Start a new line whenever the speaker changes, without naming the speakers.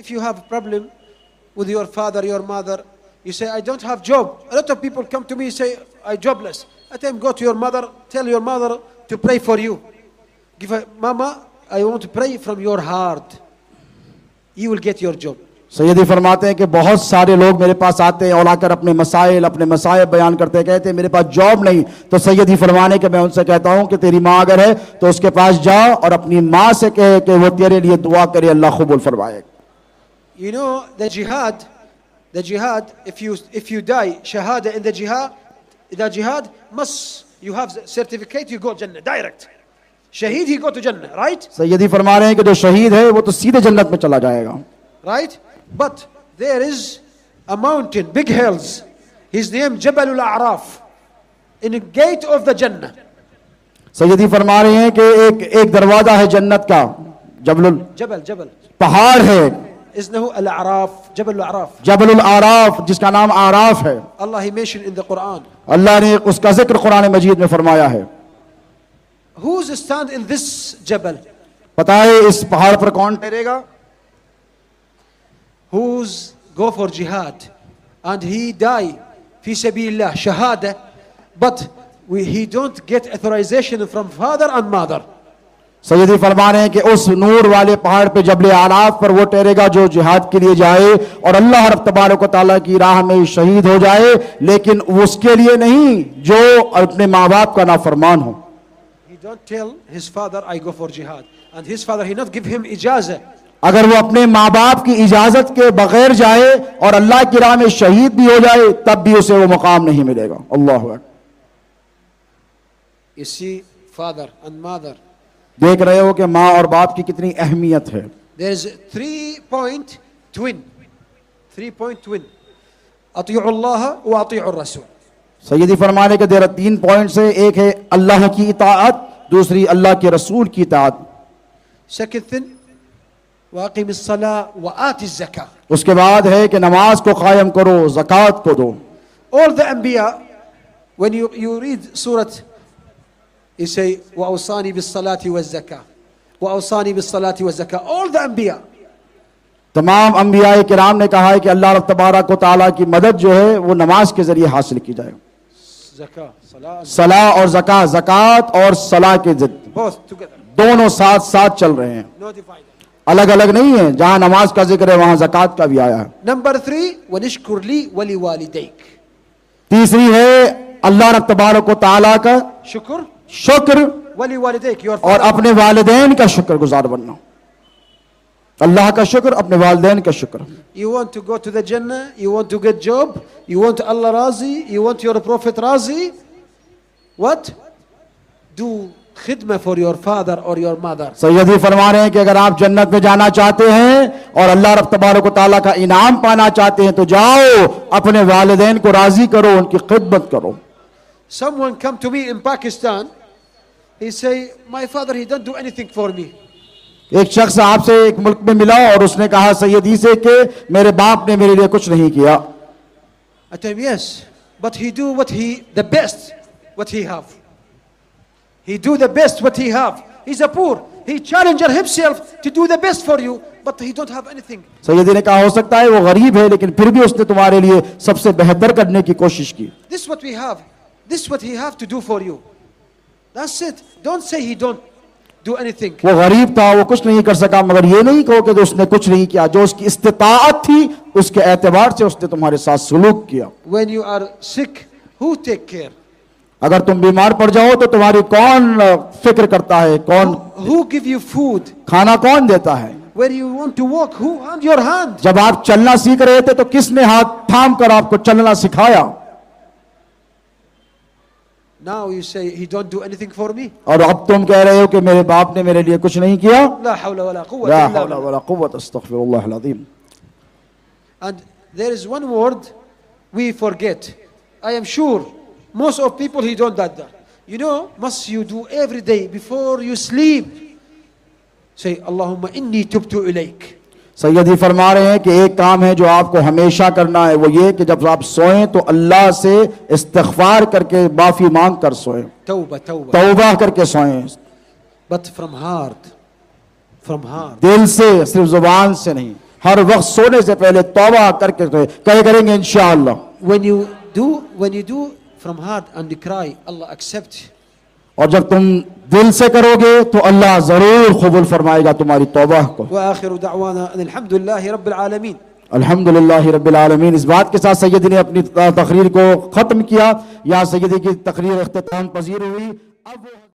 If you have a problem with your father, your mother, you say, I don't have job. A lot of people come to me and say, I jobless. I tell them, go to your mother, tell your mother to pray for you. Give her, Mama, I want to pray from your heart. You will get your job.
سیدی فرماتے ہیں کہ بہت سارے لوگ میرے پاس آتے ہیں اور آ کر اپنے مسائل اپنے مسائل بیان کرتے کہتے ہیں میرے پاس جاب نہیں تو سیدی فرمانے کے میں ان سے کہتا ہوں کہ تیری ماں اگر ہے تو اس کے پاس جاؤ اور اپنی ماں سے کہے کہ وہ تیرے لیے دعا کرے اللہ قبول فرمائے
You know, the jihad, the jihad, if you, if you die, shahada in the jihad, the jihad must, you have the certificate, you go Jannah, direct. Shaheed, he go to Jannah, right?
سیدی فرما رہے ہیں کہ جو شہید ہے وہ تو سیدھے جنت میں چلا جائے گا
Right? But there is a mountain, big hills. His name Jabal al-A'raf. In the gate of the Jannah.
سیدی فرما رہے ہیں کہ ایک ایک دروازہ ہے جنت کا جبل
Jabal, Jabal.
پہاڑ ہے
اسمه الأعراف جبل الأعراف
جبل العراف جس کا نام آراف ہے
Allah he mentioned in the Quran
اللہ نے اس کا ذکر قرآن مجید میں فرمایا ہے
who's stand in this Jabal
پتا ہے اس پہاڑ پر کون ٹھہرے گا
who's go for jihad and he die fi sabilillah shahada but we, he don't get authorization from father and mother
سیدی فرما رہے ہیں کہ اس نور والے پہاڑ پہ جبل آراف پر وہ ٹھہرے گا جو جہاد کے لیے جائے اور اللہ رب تبارک و تعالیٰ کی راہ میں شہید ہو جائے لیکن اس کے لیے نہیں جو اپنے ماں باپ کا نافرمان ہو۔ اگر وہ اپنے ماں باپ کی اجازت کے بغیر جائے اور اللہ کی راہ میں شہید بھی ہو جائے تب بھی اسے وہ مقام نہیں ملے گا۔ اللہ
see father and mother
دیکھ رہے ہو کہ ماں اور باپ کی کتنی اہمیت ہے۔
There is three point twin. Three point twin. اطيعوا الله واطيعوا الرسول۔
سیدی فرمانے کے دیر تین پوائنٹس ہے ایک ہے اللہ کی اطاعت دوسری اللہ کے رسول کی اطاعت۔
Second thing واقم الصلاه وآت
اس کے بعد ہے کہ نماز کو قائم کرو زکوٰۃ کو دو۔
All the anbiya when you, you read you say وأوصاني بالصلاة والزكاة وأوصاني بالصلاة والزكاة all the anbiya.
تمام انبیاء کرام نے کہا ہے کہ اللہ رب تبارک و تعالیٰ کی مدد جو ہے وہ نماز کے ذریعے حاصل کی جائے۔ صلاح اور زکا زکوٰۃ اور صلاح کے ضد۔ دونوں ساتھ ساتھ چل رہے ہیں۔
No
الگ الگ نہیں ہیں جہاں نماز کا ذکر ہے وہاں زکوٰۃ کا بھی آیا ہے۔
Number three ونشكر لي ولوالديك.
تیسری ہے اللہ رب تبارک و تعالیٰ کا
شكر
شکر اور اپنے والدین کا شکر گزار بننا۔ اللہ کا شکر اپنے والدین کا شکر۔
You want to go to the Jannah you want to get job you want Allah razi you want your prophet razi what? Do khidmah for your father or your mother
سیدی فرما رہے ہیں کہ اگر آپ جنت میں جانا چاہتے ہیں اور اللہ رب تبارک و تعالیٰ کا انعام پانا چاہتے ہیں تو جاؤ اپنے والدین کو راضی کرو ان کی خدمت کرو۔
Someone come to me in Pakistan. He say, my father, he don't do anything for me.
ایک شخص آپ سے ایک ملک میں ملا اور اس نے کہا سیدی سے کہ میرے باپ نے میرے لیے کچھ نہیں کیا
I tell him, yes, but he do what he, the best, what he have. He do the best what he have. He's a poor. He challenge himself to do the best for you, but he don't have anything.
سیدی نے کہا ہو سکتا ہے وہ غریب ہے لیکن پھر بھی اس نے تمہارے لیے سب سے بہتر کرنے کی کوشش کی
This what we have. This what he have to do for you. That's it. Don't say he don't do anything.
وہ غریب تھا وہ کچھ نہیں کر سکا مگر یہ نہیں کہو کہ اس نے کچھ نہیں کیا جو اس کی استطاعت تھی اس کے اعتبار سے اس نے تمہارے ساتھ سلوک کیا
When you are sick, who take care?
اگر تم بیمار پڑ جاؤ تو تمہاری کون فکر کرتا ہے کون
Who give you food?
کھانا کون دیتا ہے
When you want to walk, who your hand?
جب آپ چلنا سیکھ رہے تھے تو کس نے ہاتھ تھام کر آپ کو چلنا سکھایا
Now you say he don't do anything for me.
اور اب تم کہہ رہے ہو کہ میرے باپ نے میرے لیے کچھ نہیں کیا
لا حول ولا قوة
لا
إلا
حول
بالله.
ولا قوة استغفر اللہ العظیم
And there is one word we forget. I am sure most of people he don't that. that. You know, must you do every day before you sleep. Say, Allahumma inni tubtu ilayk.
سیدی فرما رہے ہیں کہ ایک کام ہے جو آپ کو ہمیشہ کرنا ہے وہ یہ کہ جب آپ سوئیں تو اللہ سے استغفار کر کے معافی مانگ کر سوئیں
Tawbah, tawbah.
توبہ کر کے سوئیں
But from heart. From heart.
دل سے صرف زبان سے نہیں ہر وقت سونے سے پہلے توبہ کر کے سوئے کہے کریں گے انشاءاللہ
When you do, when you do from heart and you cry, Allah accepts.
اور جب تم دل سے کرو گے تو اللہ ضرور قبول فرمائے گا تمہاری توبہ کو۔
وآخر دعوانا أن الحمد لله رب العالمين
الحمدللہ رب العالمین۔ اس بات کے ساتھ سیدی نے اپنی تقریر کو ختم کیا۔ یا سیدی کی تقریر اختتام پذیر ہوئی۔ اب وہ